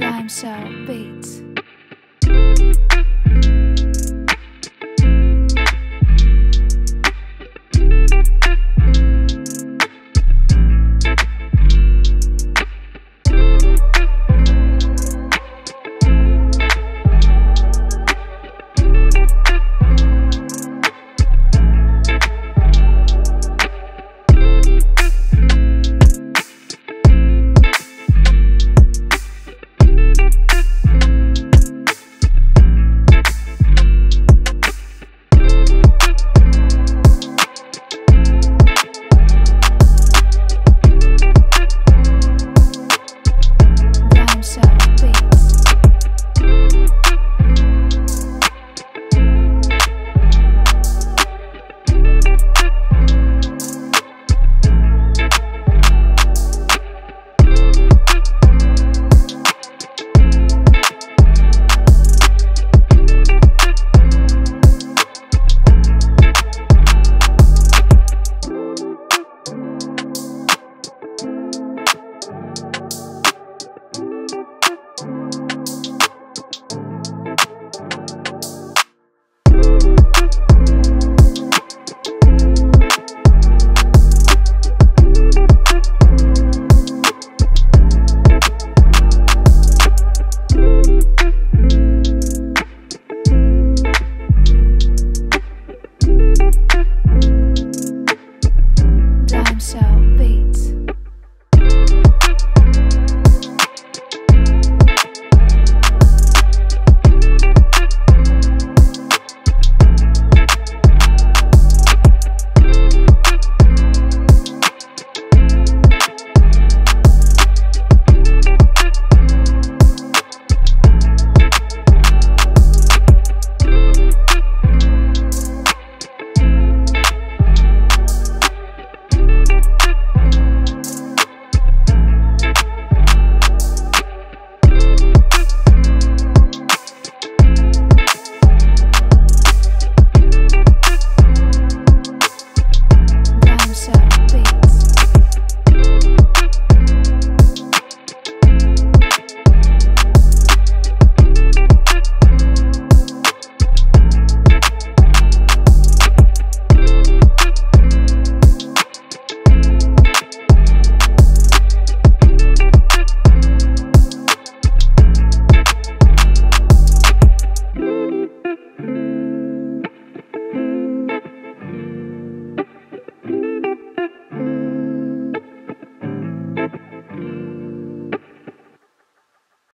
Dime Cell Beats.